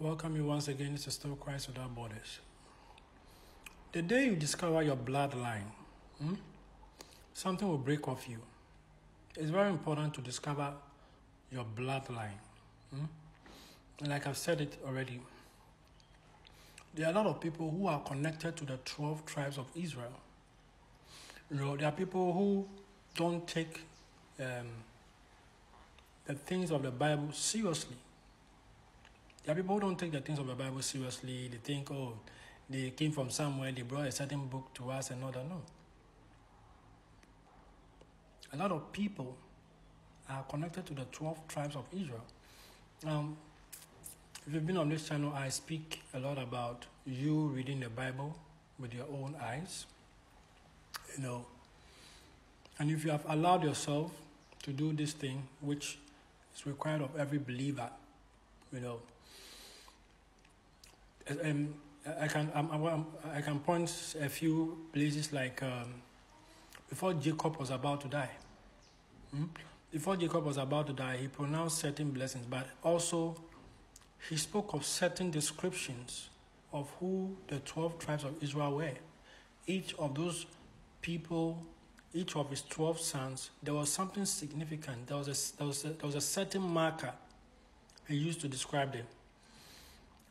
Welcome you once again. to still Christ Without Borders. The day you discover your bloodline, hmm, something will break off you. It's very important to discover your bloodline. Hmm? Like I've said it already, there are a lot of people who are connected to the 12 tribes of Israel. You know, there are people who don't take um, the things of the Bible seriously. Are people don't take the things of the Bible seriously. They think, oh, they came from somewhere, they brought a certain book to us and all that. No. A lot of people are connected to the 12 tribes of Israel. Um, if you've been on this channel, I speak a lot about you reading the Bible with your own eyes. You know, and if you have allowed yourself to do this thing, which is required of every believer, you know, um, I can I'm, i can point a few places like um, before Jacob was about to die. Hmm? Before Jacob was about to die, he pronounced certain blessings, but also he spoke of certain descriptions of who the 12 tribes of Israel were. Each of those people, each of his 12 sons, there was something significant. There was a, there was a, there was a certain marker he used to describe them.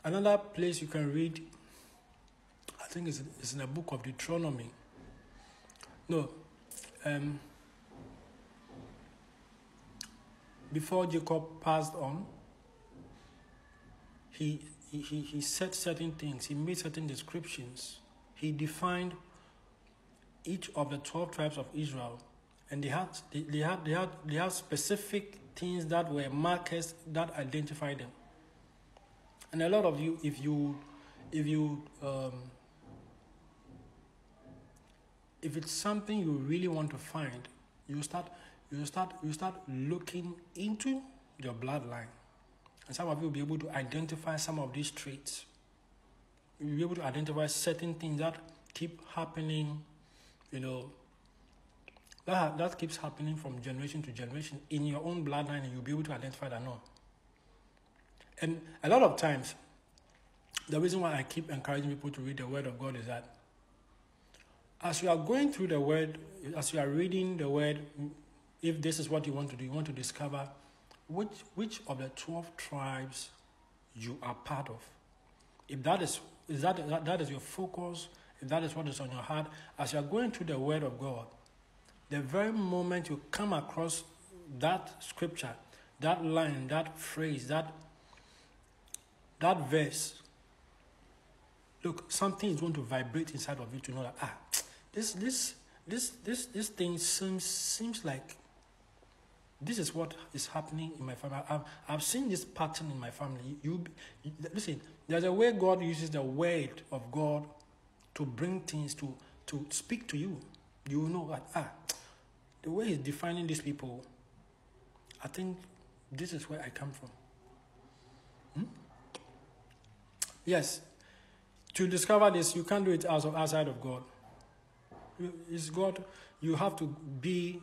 Another place you can read, I think it's, it's in the book of Deuteronomy. No, um, before Jacob passed on, he, he, he said certain things, he made certain descriptions, he defined each of the 12 tribes of Israel, and they had, they, they had, they had, they had specific things that were markers that identified them. And a lot of you, if you, if you, um, if it's something you really want to find, you start you start you start looking into your bloodline. And some of you will be able to identify some of these traits. You'll be able to identify certain things that keep happening, you know, that, that keeps happening from generation to generation in your own bloodline, and you'll be able to identify that no. And a lot of times, the reason why I keep encouraging people to read the Word of God is that as you are going through the Word, as you are reading the Word, if this is what you want to do, you want to discover which, which of the 12 tribes you are part of. If that is, is that, that, that is your focus, if that is what is on your heart, as you are going through the Word of God, the very moment you come across that scripture, that line, that phrase, that, that verse, look, something is going to vibrate inside of you to know that, ah, this, this, this, this, this thing seems, seems like this is what is happening in my family. I've, I've seen this pattern in my family. You, you, listen, there's a way God uses the word of God to bring things to to speak to you. You know that ah, the way He's defining these people. I think this is where I come from. Hmm? Yes, to discover this, you can't do it outside of God. It's God. You have to be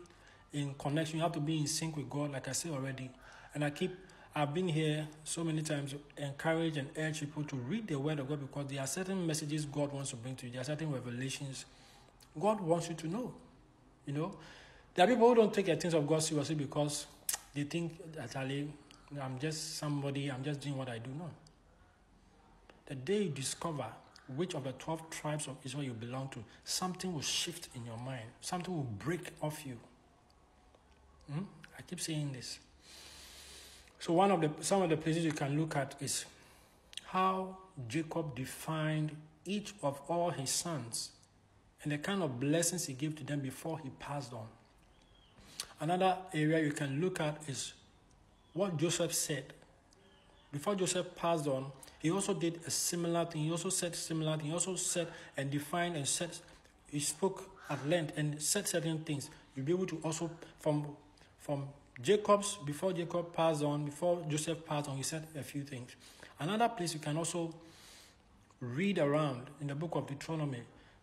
in connection. You have to be in sync with God, like I said already. And I keep, I've been here so many times, encourage and urge people to read the Word of God because there are certain messages God wants to bring to you. There are certain revelations God wants you to know. You know, there are people who don't take the things of God seriously because they think actually I'm just somebody. I'm just doing what I do. No. The day you discover which of the 12 tribes of Israel you belong to, something will shift in your mind. Something will break off you. Hmm? I keep saying this. So one of the some of the places you can look at is how Jacob defined each of all his sons and the kind of blessings he gave to them before he passed on. Another area you can look at is what Joseph said. Before Joseph passed on, he also did a similar thing. He also said similar thing. He also said and defined and said, he spoke at length and said certain things. You'll be able to also, from from Jacob's, before Jacob passed on, before Joseph passed on, he said a few things. Another place you can also read around in the book of Deuteronomy,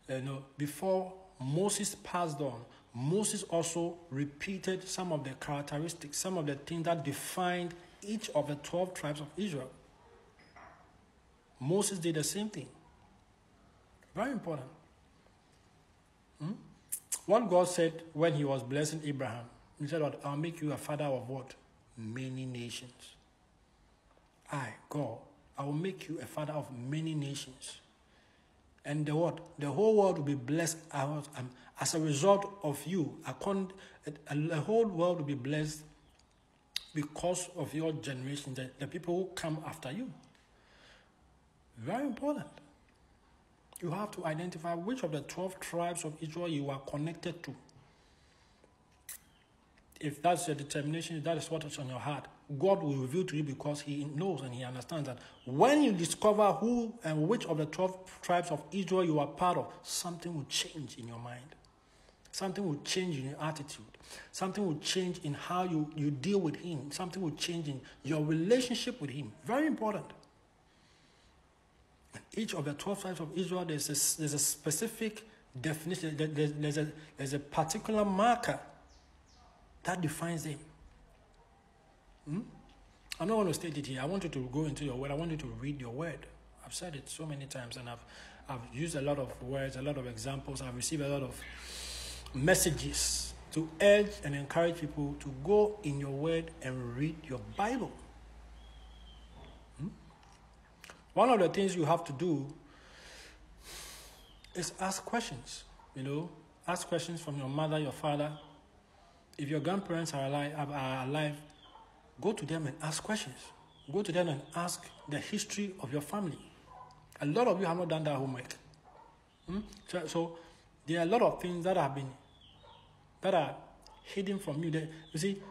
uh, you know, before Moses passed on, Moses also repeated some of the characteristics, some of the things that defined each of the 12 tribes of Israel. Moses did the same thing. Very important. Hmm? What God said when he was blessing Abraham, he said, I'll make you a father of what? Many nations. I, God, I will make you a father of many nations. And the what? The whole world will be blessed um, as a result of you. The whole world will be blessed because of your generation, the, the people who come after you. Very important. You have to identify which of the 12 tribes of Israel you are connected to. If that's your determination, if that is what is on your heart, God will reveal to you because He knows and He understands that when you discover who and which of the 12 tribes of Israel you are part of, something will change in your mind. Something will change in your attitude. Something will change in how you, you deal with Him. Something will change in your relationship with Him. Very important. In each of the 12 tribes of Israel, there's a, there's a specific definition, there's, there's, a, there's a particular marker that defines them. Hmm? I'm not going to state it here. I want you to go into your word. I want you to read your word. I've said it so many times and I've, I've used a lot of words, a lot of examples. I've received a lot of messages to urge and encourage people to go in your word and read your Bible. Hmm? One of the things you have to do is ask questions. You know, ask questions from your mother, your father. If your grandparents are alive, are alive, go to them and ask questions. Go to them and ask the history of your family. A lot of you have not done that homework. Hmm? So, so there are a lot of things that have been that are hidden from you. There, you see,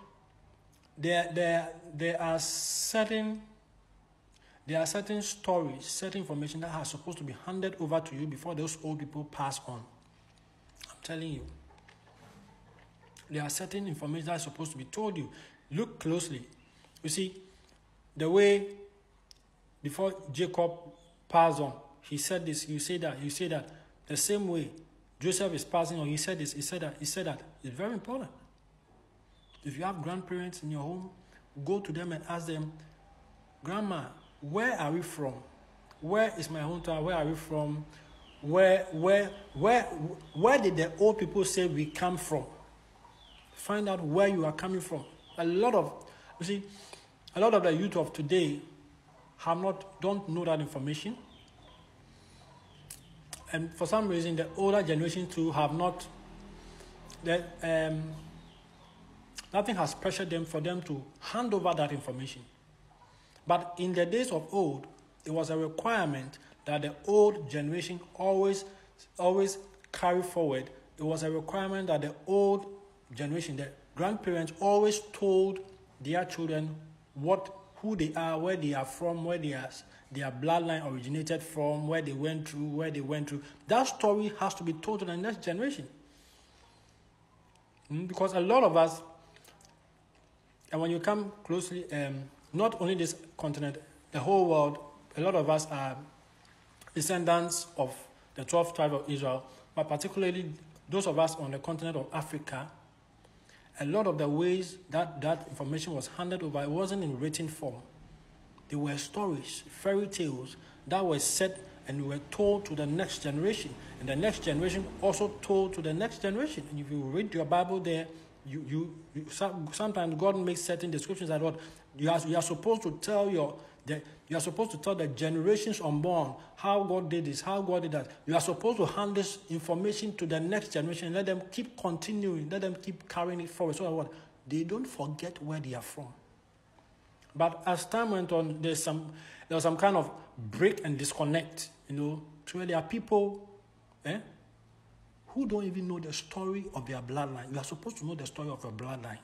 there, there, there are certain there are certain stories, certain information that are supposed to be handed over to you before those old people pass on. I'm telling you. There are certain information that is supposed to be told you. Look closely. You see, the way before Jacob passed on, he said this, you say that, you say that. The same way Joseph is passing on. He said this. He said that. He said that. It's very important. If you have grandparents in your home, go to them and ask them, Grandma, where are we from? Where is my hometown? Where are we from? Where, where, where, where did the old people say we come from? Find out where you are coming from. A lot of, you see, a lot of the youth of today have not, don't know that information and for some reason the older generation too have not that um, nothing has pressured them for them to hand over that information. But in the days of old it was a requirement that the old generation always always carry forward. It was a requirement that the old generation the grandparents always told their children what who they are where they are from where they are their bloodline originated from, where they went through, where they went through. That story has to be told to the next generation. Mm, because a lot of us, and when you come closely, um, not only this continent, the whole world, a lot of us are descendants of the 12th tribe of Israel, but particularly those of us on the continent of Africa, a lot of the ways that that information was handed over, it wasn't in written form. They were stories, fairy tales that were said and were told to the next generation. And the next generation also told to the next generation. And if you read your Bible there, you, you, you sometimes God makes certain descriptions that what you are, you are supposed to tell your you are supposed to tell the generations unborn how God did this, how God did that. You are supposed to hand this information to the next generation. Let them keep continuing. Let them keep carrying it forward. So that what they don't forget where they are from. But as time went on, there's some there was some kind of break and disconnect, you know, to where there are people eh, who don't even know the story of their bloodline. You are supposed to know the story of your bloodline.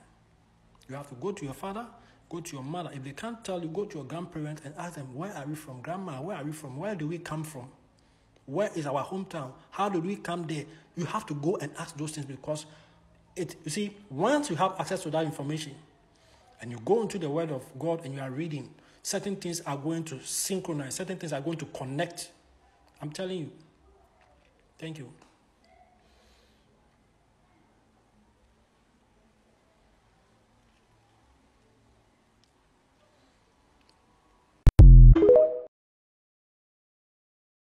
You have to go to your father, go to your mother. If they can't tell you, go to your grandparents and ask them, where are we from? Grandma, where are we from? Where do we come from? Where is our hometown? How did we come there? You have to go and ask those things because it you see, once you have access to that information, and you go into the Word of God and you are reading, certain things are going to synchronize, certain things are going to connect. I'm telling you. Thank you.